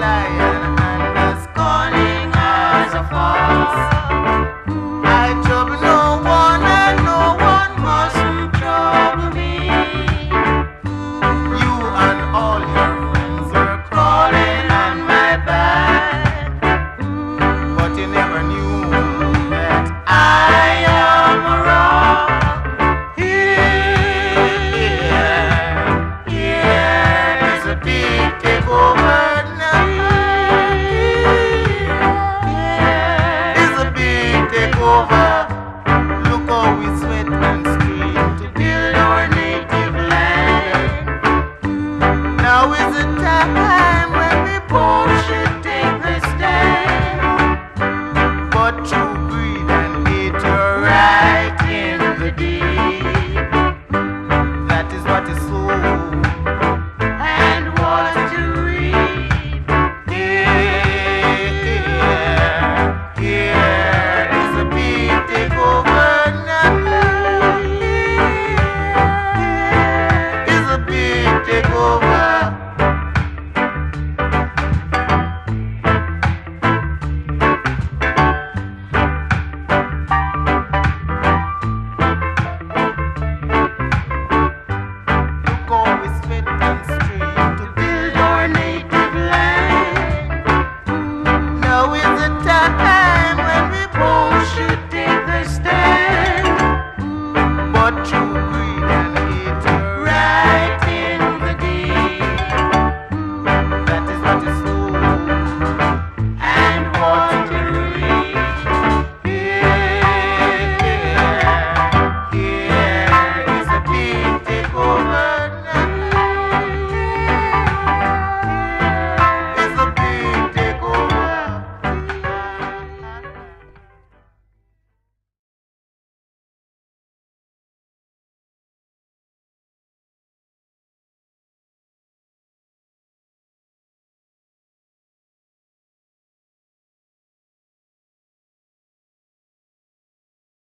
alive. Over.